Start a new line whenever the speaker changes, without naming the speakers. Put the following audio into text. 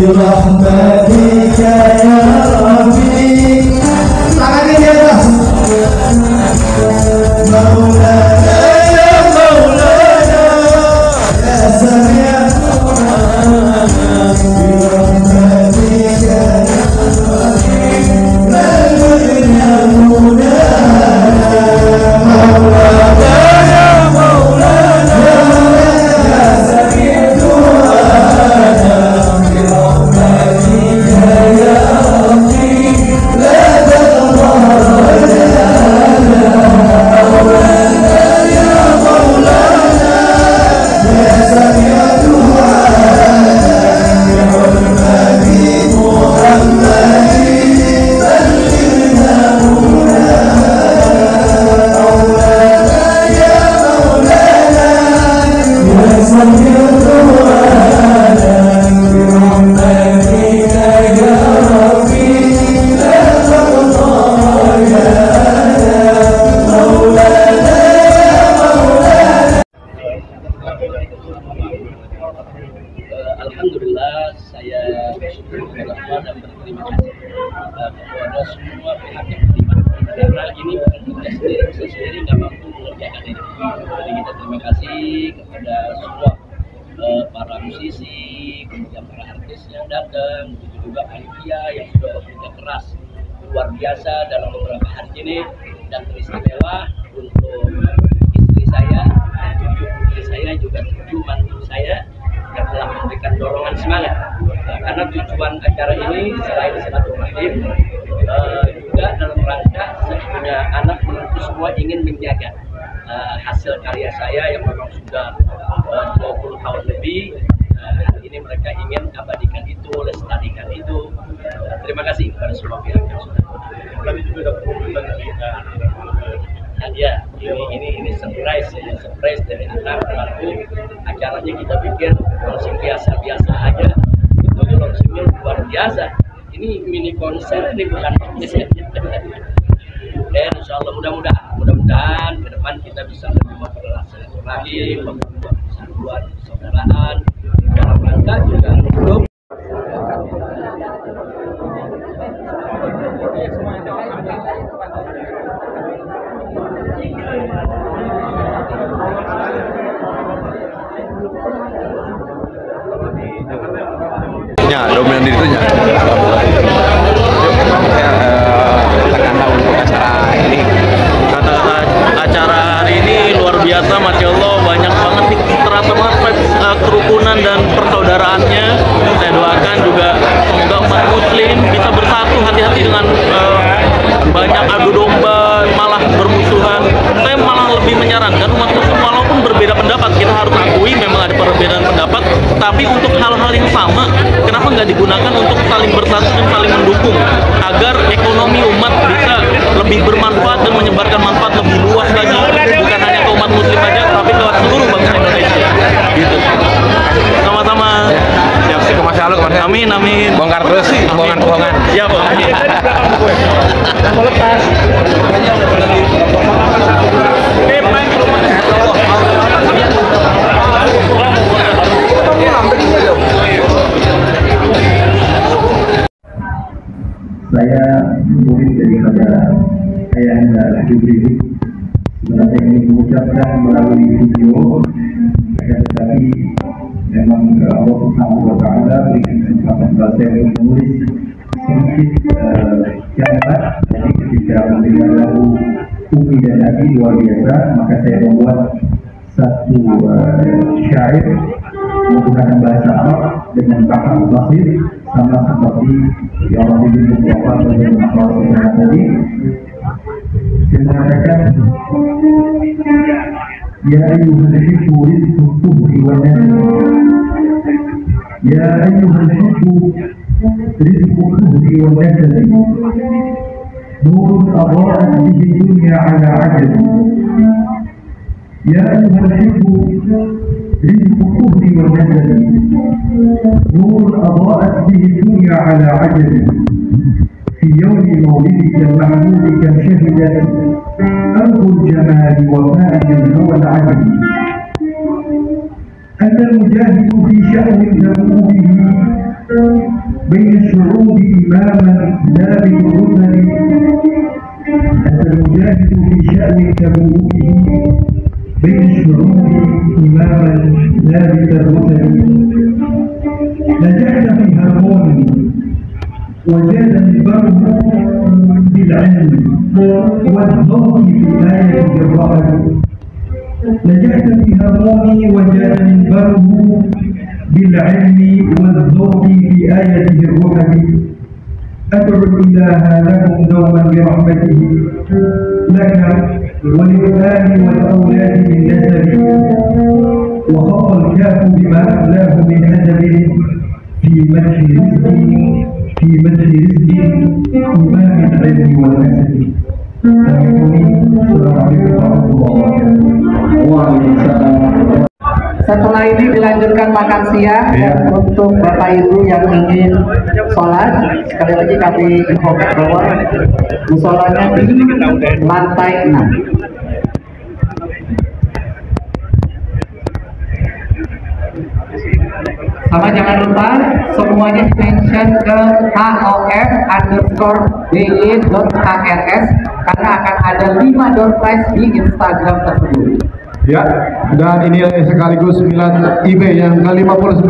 برحمتك يا ربي
Eh, Alhamdulillah saya bersyukur dan berterima kasih eh, kepada semua pihak yang terlibat. Karena ini bukan kita sendiri saya sendiri nggak mampu mengerjakan ini. Jadi kita terima kasih kepada semua eh, para musisi kemudian para artis yang datang begitu juga panitia yang sudah bekerja keras luar biasa dalam beberapa hari ini dan teristimewa untuk karena tujuan acara ini selain silaturahim eh, juga dalam rangka punya anak menurutku semua ingin menjaga eh, hasil karya saya yang memang sudah eh, 20 tahun lebih. Hari ini mereka ingin abadikan itu lestarikan itu. Eh, terima kasih kepada semua pihak yang sudah
Tadi juga ada pengumuman dari uh,
ya ini ini ini surprise ya surprise dari anak pelaku. Acaranya kita bikin launching biasa biasa. Ini mini konser ini bukan dan insya Allah mudah-mudahan mudah-mudahan ke depan kita bisa lebih mempererat silaturahim memperkuat persatuan persaudaraan dalam rangka juga untuk
Ya, dominan itu ya. Katakanlah untuk acara ini.
Kata acara hari ini luar biasa, masya Allah banyak banget nih terasa banget uh, kerukunan dan persaudaraannya. Saya doakan juga semoga umat Muslim bisa bersatu hati-hati dengan uh, banyak adu domba, malah bermusuhan. Saya malah lebih menyarankan umat Muslim walaupun berbeda pendapat. Kita harus akui memang ada perbedaan pendapat, tapi untuk hal-hal yang sama, kenapa nggak digunakan untuk saling bersatu dan saling mendukung? Agar ekonomi umat bisa lebih bermanfaat dan menyebarkan manfaat lebih luas lagi. Bukan hanya ke umat muslim aja tapi ke seluruh bangsa Indonesia. Gitu. Sama-sama.
Siap sih ke ke masa
amin amin.
Bongkar terus, bohongan-bohongan.
ya
Ayahanda Jibril sebenarnya ingin mengucapkan melalui video. Akan tetapi memang eh, Allah Subhanahu wa taala berikan kesempatan kepada saya untuk menulis sedikit uh, kalimat jadi ketika mendengar lagu Umi dan Nabi luar biasa maka saya membuat satu uh, syair menggunakan bahasa Arab dengan bahasa Basir sama seperti yang Allah dibimbing Bapak dan Allah tadi saya mengatakan Ya ayuhal hibbu rizqu tuhri wa nasr Ya ayuhal hibbu rizqu tuhri wa nasr نور أضاءت به الدنيا على عجل يا أيها الحب رزق والنسل نور أضاءت به الدنيا على عجل في يوم مولدك المحمود كم شهدت أرض الجمال وفاء هوى العجل أنت المجاهد في شأن به بين الشعوب إماما لا بالرسل أنت المجاهد في شأن تبوته بين الشعوب إماما لا بالرسل نجحت في هرموني وجاد البر بالعلم والضوء في آية والذوق في آيته الرحم أدعو الإله لكم دوما برحمته لك وللآل والأولاد من نسب وخط الكاف بما أملاه من أدب في مدح رزق في مدح رزق إمام العلم والنسب سامحوني السلام عليكم ورحمة الله وبركاته
Waalaikumsalam. Setelah ini dilanjutkan makan siang dan untuk Bapak Ibu yang ingin sholat sekali lagi kami infokan bahwa musolanya di lantai 6. Sama jangan lupa semuanya mention ke HOF underscore DY.HRS karena akan ada 5 door prize di Instagram tersebut.
Ya, dan ini sekaligus 9 IB yang ke-59